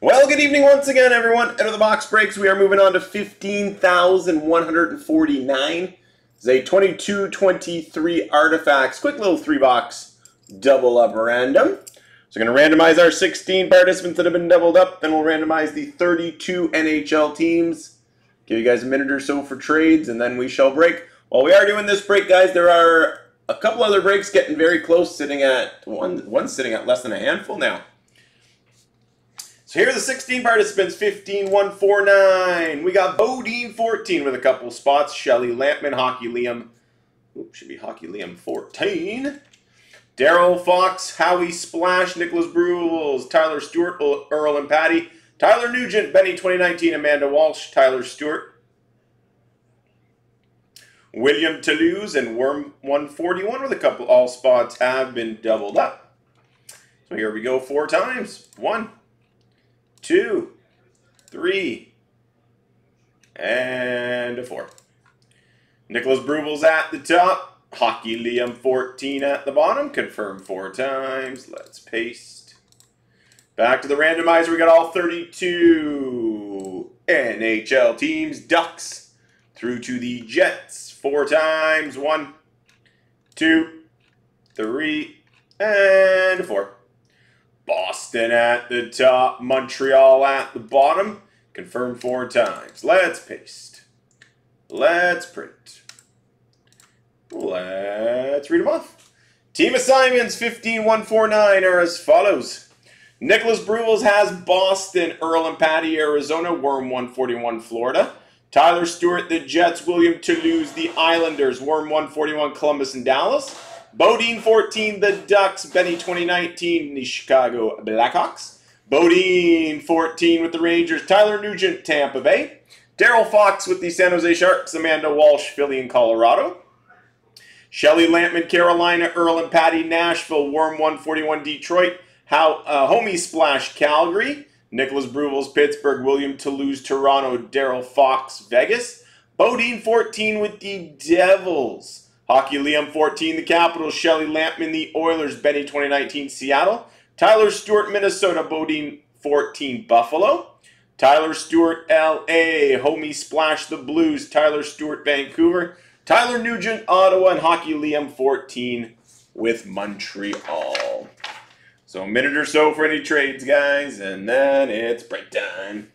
Well, good evening once again, everyone. Out of the box breaks, we are moving on to 15,149. It's a 22-23 artifacts. Quick little three box double up random. So we're going to randomize our 16 participants that have been doubled up. Then we'll randomize the 32 NHL teams. Give you guys a minute or so for trades, and then we shall break. While we are doing this break, guys, there are a couple other breaks getting very close, sitting at one. one sitting at less than a handful now. Here are the 16 participants, 15, 1, 4, 9. We got Bodine 14 with a couple spots. Shelly Lampman, Hockey Liam. Oops, should be Hockey Liam 14. Daryl Fox, Howie Splash, Nicholas Brules, Tyler Stewart, Earl and Patty. Tyler Nugent, Benny 2019, Amanda Walsh, Tyler Stewart. William Toulouse and Worm 141 with a couple all spots have been doubled up. So here we go four times. One, two, three, and a four. Nicholas Brubel's at the top. Hockey Liam 14 at the bottom. Confirm four times. Let's paste. Back to the randomizer. We got all 32 NHL teams. Ducks through to the Jets. Four times. One, two, three, and four. Boston at the top, Montreal at the bottom. Confirm four times. Let's paste. Let's print. Let's read them off. Team assignments 15149 are as follows. Nicholas Bruvels has Boston, Earl and Patty, Arizona, Worm 141, Florida. Tyler Stewart, the Jets, William Toulouse, the Islanders, Worm 141, Columbus and Dallas. Bodine 14, the Ducks. Benny 2019, the Chicago Blackhawks. Bodine 14 with the Rangers. Tyler Nugent, Tampa Bay. Daryl Fox with the San Jose Sharks. Amanda Walsh, Philly and Colorado. Shelly Lampman, Carolina. Earl and Patty, Nashville. Worm 141, Detroit. How, uh, Homie Splash, Calgary. Nicholas Bruvels, Pittsburgh. William Toulouse, Toronto. Daryl Fox, Vegas. Bodine 14 with the Devils. Hockey Liam 14, the Capitals. Shelly Lampman, the Oilers. Benny 2019, Seattle. Tyler Stewart, Minnesota. Bodine 14, Buffalo. Tyler Stewart, LA. Homie Splash, the Blues. Tyler Stewart, Vancouver. Tyler Nugent, Ottawa. And Hockey Liam 14 with Montreal. So a minute or so for any trades, guys, and then it's break time.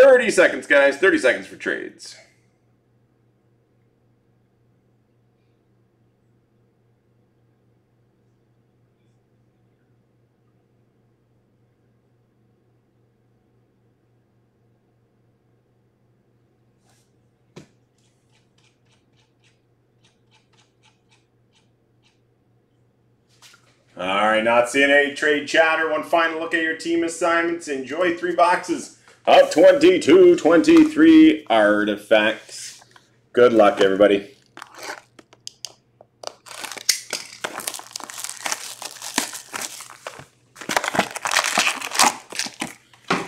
30 seconds, guys. 30 seconds for trades. All right, not seeing any trade chatter. One final look at your team assignments. Enjoy three boxes of 2223 artifacts. Good luck, everybody.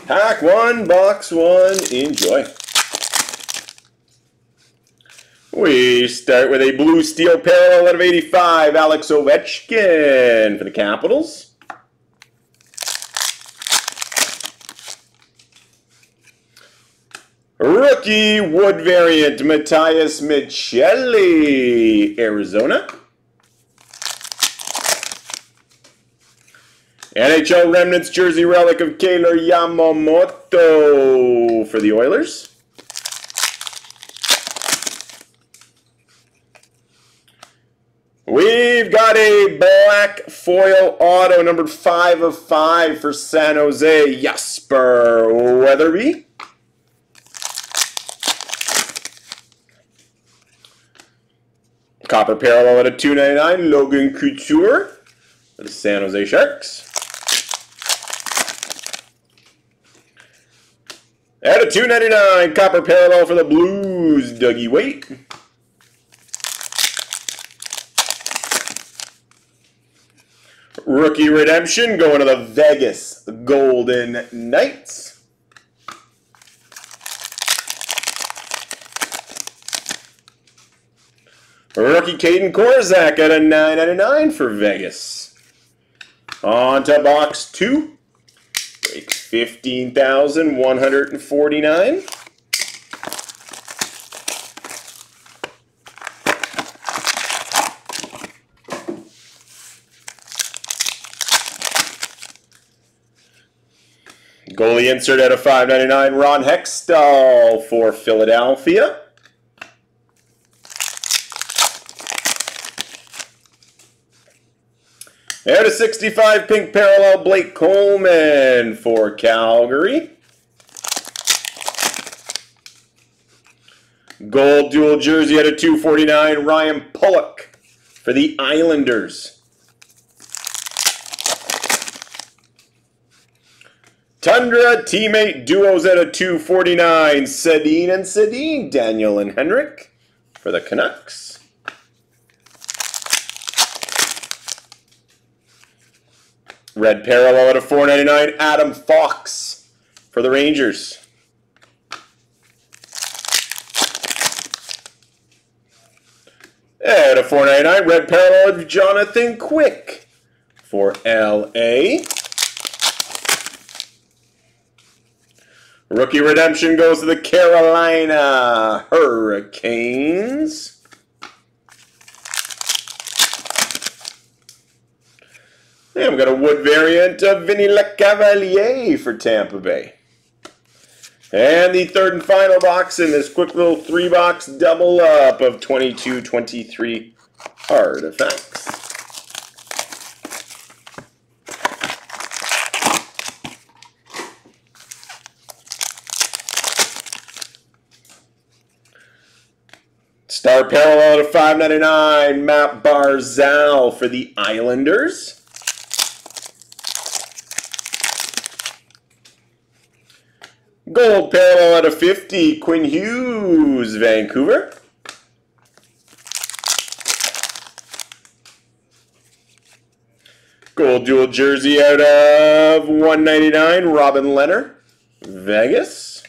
Pack one, box one, enjoy. We start with a blue steel parallel out of 85, Alex Ovechkin for the Capitals. Rookie wood variant, Matias Maccelli, Arizona. NHL Remnants jersey relic of Kailer Yamamoto for the Oilers. We've got a black foil auto, numbered 5 of 5 for San Jose, Jasper Weatherby. Copper parallel at a 299, Logan Couture for the San Jose Sharks. At a 299, copper parallel for the Blues, Dougie Weight. Rookie redemption going to the Vegas Golden Knights. Rookie Kaedan Korczak at a 9 out of 9 for Vegas. On to box two. Break 15,149. Goalie insert at a 599, Ron Hextall for Philadelphia. And a 65 pink parallel, Blake Coleman for Calgary. Gold dual jersey at a 249, Ryan Pulock for the Islanders. Tundra teammate duos at a 249. Sedin and Sedin. Daniel and Henrik for the Canucks. Red parallel at a 499. Adam Fox for the Rangers. At a 499. Red parallel of Jonathan Quick for LA. Rookie redemption goes to the Carolina Hurricanes. And we got a wood variant of Vinny Lecavalier for Tampa Bay. And the third and final box in this quick little three box double up of 22 23 artifacts. Star parallel to 599, Matt Barzal for the Islanders. Gold parallel out of 50, Quinn Hughes, Vancouver. Gold dual jersey out of 199, Robin Lehner, Vegas.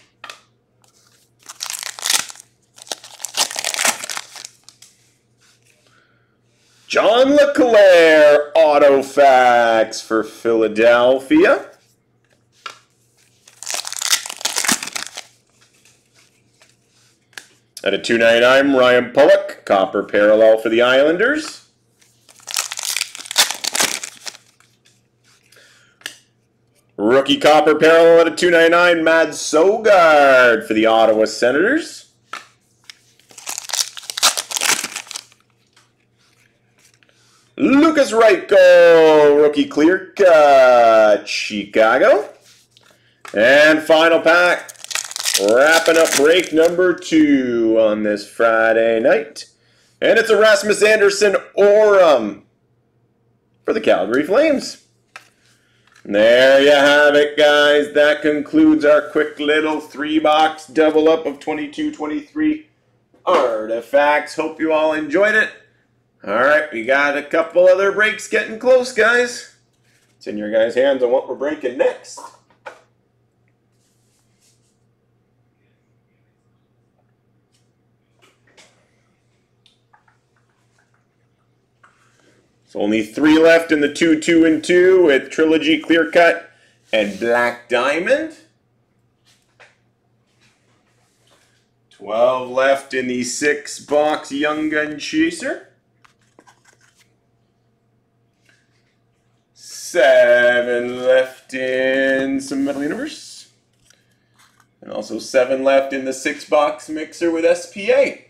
John LeClair, Autofacts for Philadelphia. At a 299, Ryan Pulock, copper parallel for the Islanders. Rookie copper parallel at a 299, Mads Sogaard for the Ottawa Senators. Lukas Reichel, rookie clear cut, Chicago. And final pack, wrapping up break number two on this Friday night. And it's Erasmus Andersson Aurum for the Calgary Flames. There you have it, guys. That concludes our quick little three-box double up of 22-23 artifacts. Hope you all enjoyed it. All right, we got a couple other breaks getting close, guys. It's in your guys' hands on what we're breaking next. Only three left in the 2, 2, and 2 with Trilogy Clear Cut and Black Diamond. 12 left in the 6 box Young Gun Chaser. Seven left in some Metal Universe. And also seven left in the six box mixer with SPA.